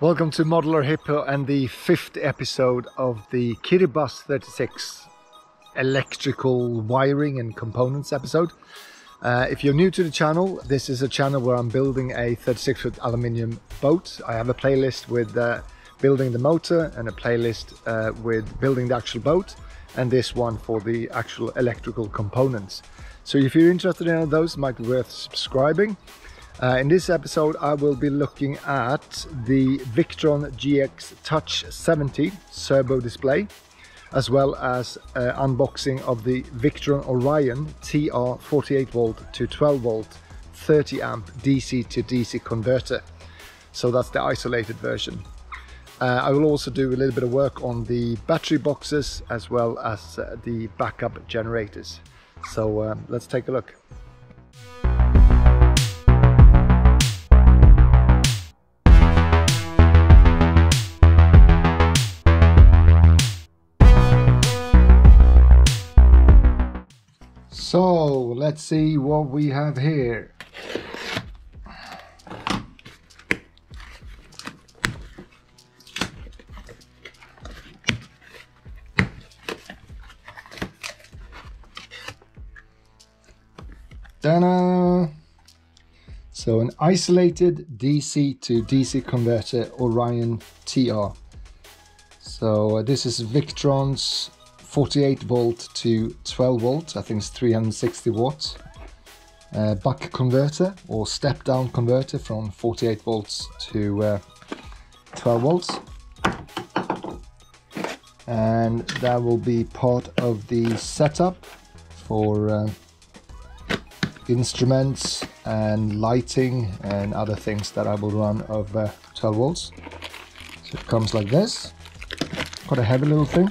Welcome to Modular Hippo and the fifth episode of the Kiribati 36 electrical wiring and components episode. Uh, if you're new to the channel, this is a channel where I'm building a 36 foot aluminium boat. I have a playlist with uh, building the motor and a playlist uh, with building the actual boat and this one for the actual electrical components. So if you're interested in those, it might be worth subscribing. Uh, in this episode, I will be looking at the Victron GX Touch 70 Cerbo display, as well as uh, unboxing of the Victron Orion TR 48 volt to 12 volt 30 amp DC to DC converter. So that's the isolated version. Uh, I will also do a little bit of work on the battery boxes as well as uh, the backup generators. So uh, let's take a look. Let's see what we have here. Ta-da! So an isolated DC to DC converter Orion TR. So uh, this is Victron's 48 volt to 12 volt, I think it's 360 watts. Uh, buck converter or step down converter from 48 volts to uh, 12 volts. And that will be part of the setup for uh, instruments and lighting and other things that I will run of uh, 12 volts. So it comes like this, quite a heavy little thing.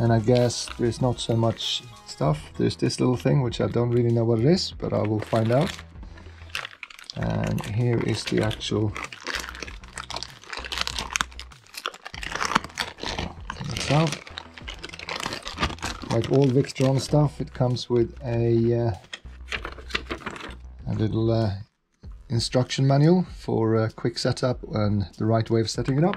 And I guess there's not so much stuff. There's this little thing, which I don't really know what it is, but I will find out. And here is the actual itself like all Victron stuff, it comes with a, uh, a little uh, instruction manual for a quick setup and the right way of setting it up.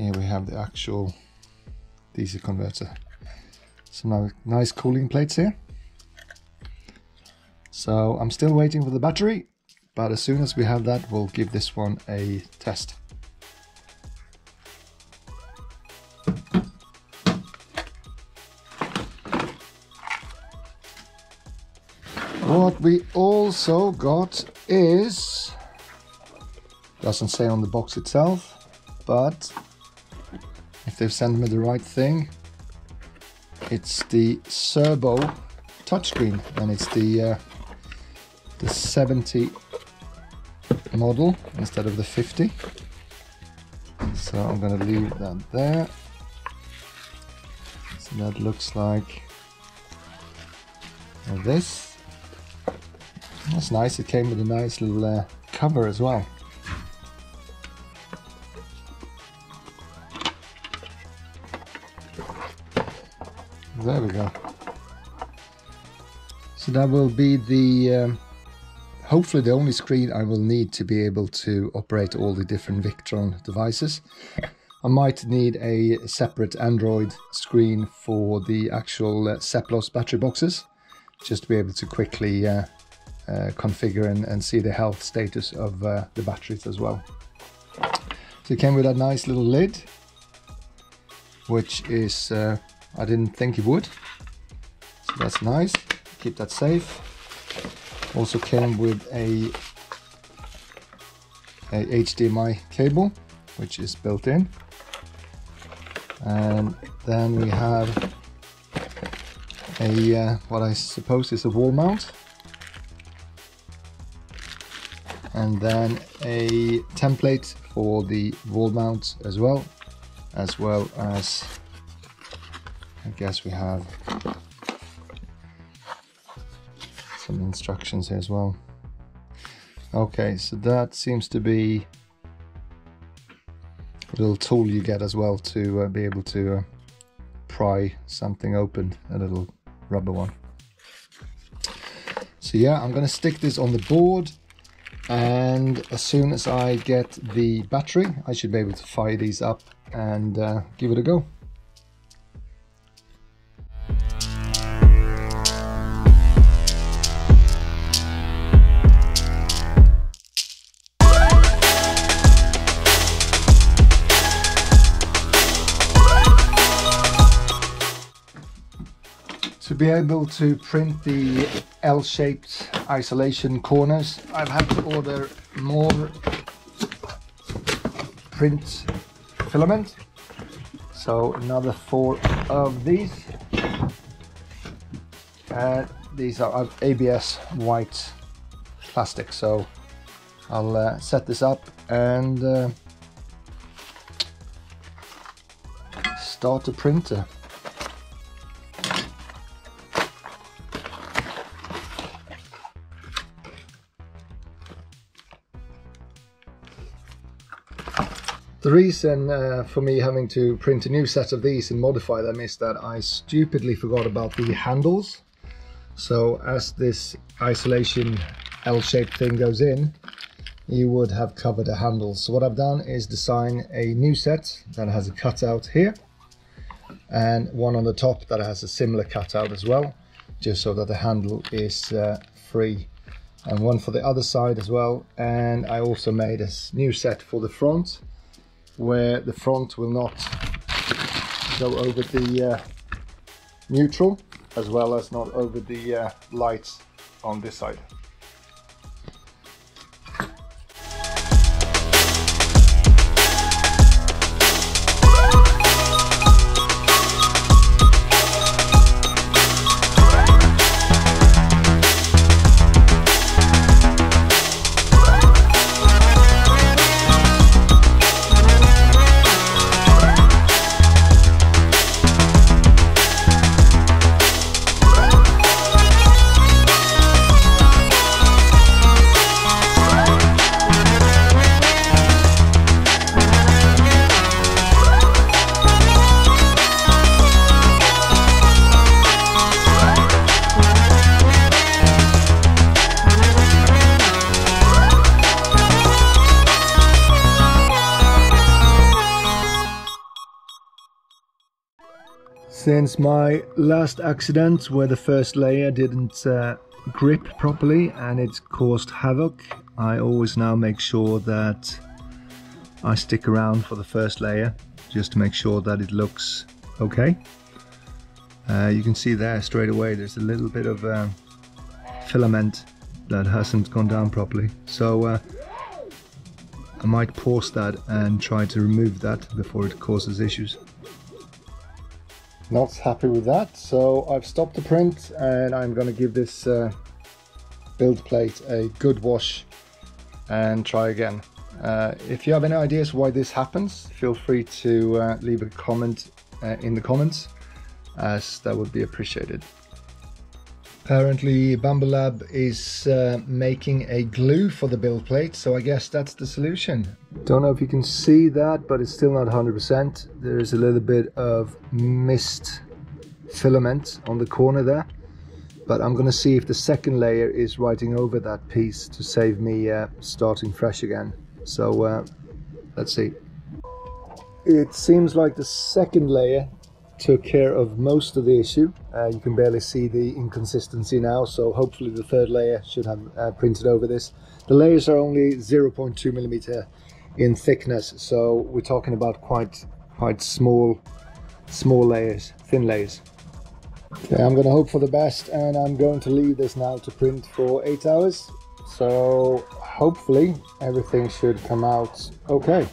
Here we have the actual DC converter. Some nice cooling plates here. So I'm still waiting for the battery, but as soon as we have that, we'll give this one a test. What we also got is, doesn't say on the box itself, but they've sent me the right thing, it's the Cerbo touchscreen and it's the uh, the 70 model instead of the 50. So I'm gonna leave that there. So that looks like this. That's nice, it came with a nice little uh, cover as well. There we go. So that will be the, um, hopefully the only screen I will need to be able to operate all the different Victron devices. I might need a separate Android screen for the actual uh, Seplos battery boxes, just to be able to quickly uh, uh, configure and, and, see the health status of uh, the batteries as well. So it came with a nice little lid, which is, uh, I didn't think it would. So that's nice, keep that safe. Also came with a, a HDMI cable, which is built in. And then we have a, uh, what I suppose is a wall mount and then a template for the wall mount as well as well as I guess we have some instructions here as well okay so that seems to be a little tool you get as well to uh, be able to uh, pry something open a little rubber one So yeah, I'm gonna stick this on the board and as soon as I get the battery, I should be able to fire these up and uh, give it a go. Be able to print the L-shaped isolation corners, I've had to order more print filament. So another four of these. And these are ABS white plastic. So I'll uh, set this up and uh, start the printer. The reason uh, for me having to print a new set of these and modify them is that I stupidly forgot about the handles. So as this isolation L-shaped thing goes in, you would have covered the handles. So what I've done is design a new set that has a cutout here and one on the top that has a similar cutout as well, just so that the handle is uh, free and one for the other side as well. And I also made a new set for the front where the front will not go over the uh, neutral as well as not over the uh, lights on this side. Since my last accident where the first layer didn't uh, grip properly and it caused havoc, I always now make sure that I stick around for the first layer just to make sure that it looks okay. Uh, you can see there straight away there's a little bit of uh, filament that hasn't gone down properly. So uh, I might pause that and try to remove that before it causes issues. Not happy with that, so I've stopped the print and I'm going to give this uh, build plate a good wash and try again. Uh, if you have any ideas why this happens, feel free to uh, leave a comment uh, in the comments, as that would be appreciated. Apparently Bambu Lab is uh, making a glue for the build plate, so I guess that's the solution. Don't know if you can see that, but it's still not 100%. There is a little bit of mist filament on the corner there. But I'm gonna see if the second layer is writing over that piece to save me uh, starting fresh again. So uh, let's see. It seems like the second layer took care of most of the issue. Uh, you can barely see the inconsistency now, so hopefully the third layer should have uh, printed over this. The layers are only 0.2 millimeter in thickness, so we're talking about quite quite small small layers, thin layers. Okay, I'm gonna hope for the best and I'm going to leave this now to print for eight hours. So hopefully everything should come out okay.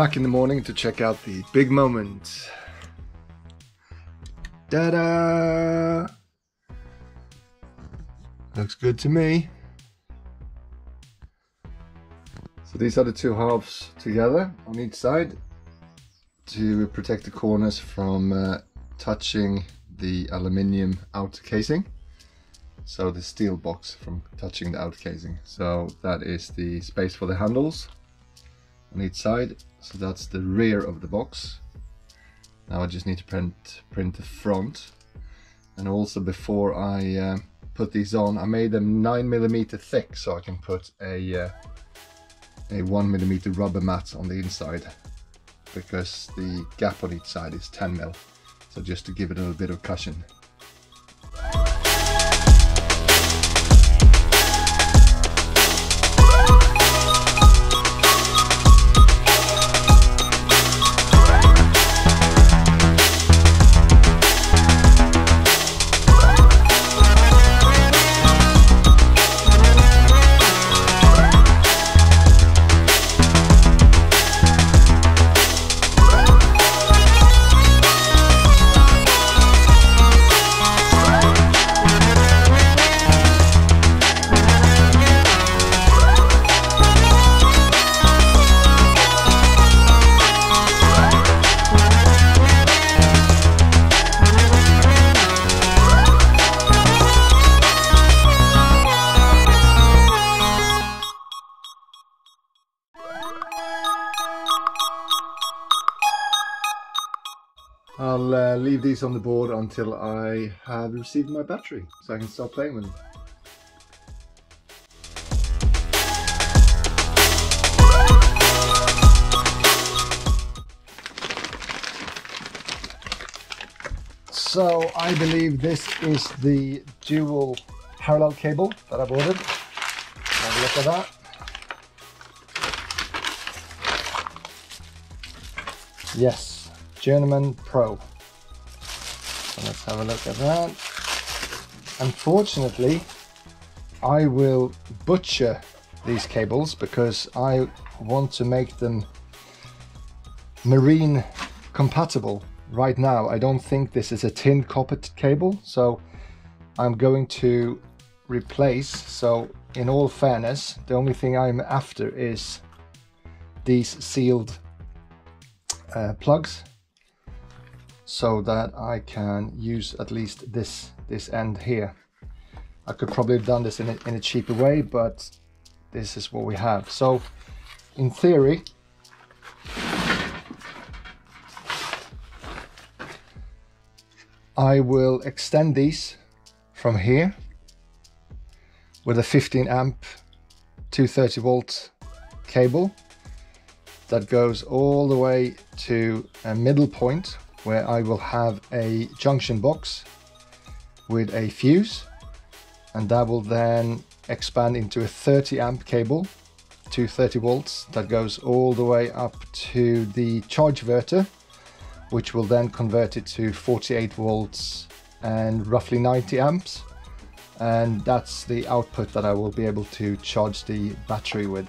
Back in the morning to check out the big moment. Da-da! Looks good to me. So these are the two halves together on each side to protect the corners from uh, touching the aluminium outer casing so the steel box from touching the outer casing so that is the space for the handles on each side so that's the rear of the box. Now I just need to print print the front. And also before I uh, put these on I made them 9 millimeter thick so I can put a uh, a 1 millimeter rubber mat on the inside because the gap on each side is 10 mil. So just to give it a little bit of cushion leave these on the board until I have received my battery so I can start playing with them. So I believe this is the dual parallel cable that I've ordered. Have a look at that. Yes, Journeyman Pro. So let's have a look at that. Unfortunately, I will butcher these cables because I want to make them marine compatible. Right now, I don't think this is a tin copper cable, so I'm going to replace. So in all fairness, the only thing I'm after is these sealed uh, plugs so that I can use at least this this end here. I could probably have done this in a, in a cheaper way, but this is what we have. So in theory, I will extend these from here with a 15 amp 230 volt cable that goes all the way to a middle point where I will have a junction box with a fuse and that will then expand into a 30 amp cable 230 volts that goes all the way up to the charge inverter which will then convert it to 48 volts and roughly 90 amps. And that's the output that I will be able to charge the battery with.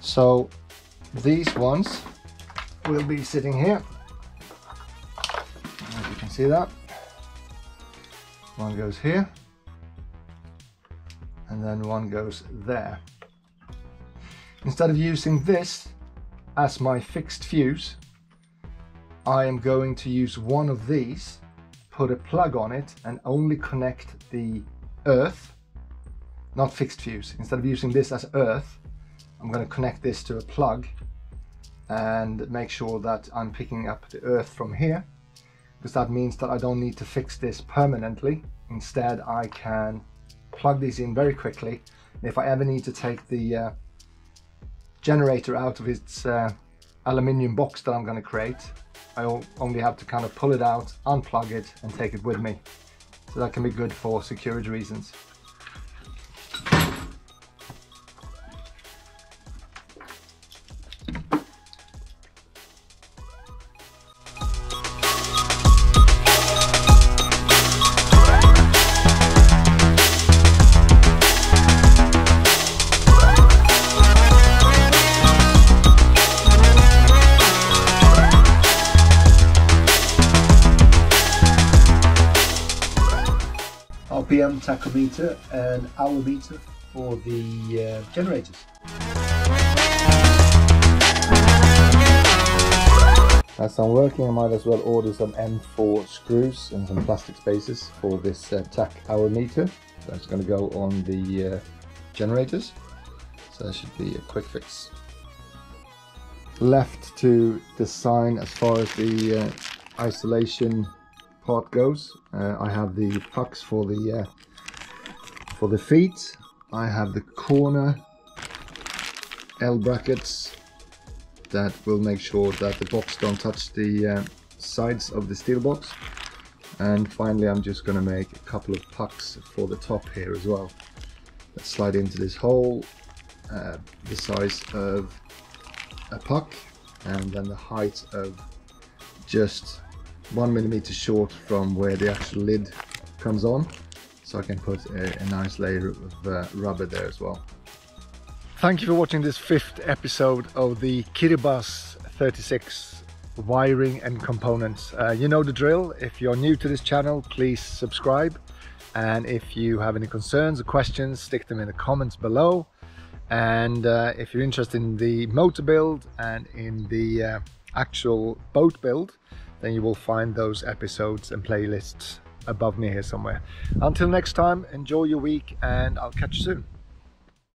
So these ones will be sitting here see that? One goes here. And then one goes there. Instead of using this as my fixed fuse I am going to use one of these put a plug on it and only connect the earth not fixed fuse. Instead of using this as earth I'm going to connect this to a plug and make sure that I'm picking up the earth from here because that means that I don't need to fix this permanently. Instead, I can plug these in very quickly. If I ever need to take the uh, generator out of its uh, aluminium box that I'm going to create, I only have to kind of pull it out, unplug it and take it with me. So that can be good for security reasons. tachometer and hour meter for the uh, generators. As I'm working, I might as well order some M4 screws and some plastic spacers for this uh, tach hour meter. That's going to go on the uh, generators. So that should be a quick fix. Left to design as far as the uh, isolation part goes. Uh, I have the pucks for the uh, for the feet. I have the corner L brackets that will make sure that the box don't touch the uh, sides of the steel box. And finally, I'm just going to make a couple of pucks for the top here as well. That slide into this hole, uh, the size of a puck, and then the height of just one millimeter short from where the actual lid comes on so I can put a, a nice layer of uh, rubber there as well. Thank you for watching this fifth episode of the Kiribati 36 wiring and components. Uh, you know the drill. If you're new to this channel, please subscribe. And if you have any concerns or questions, stick them in the comments below. And uh, if you're interested in the motor build and in the uh, actual boat build, then you will find those episodes and playlists above me here somewhere. Until next time, enjoy your week and I'll catch you soon.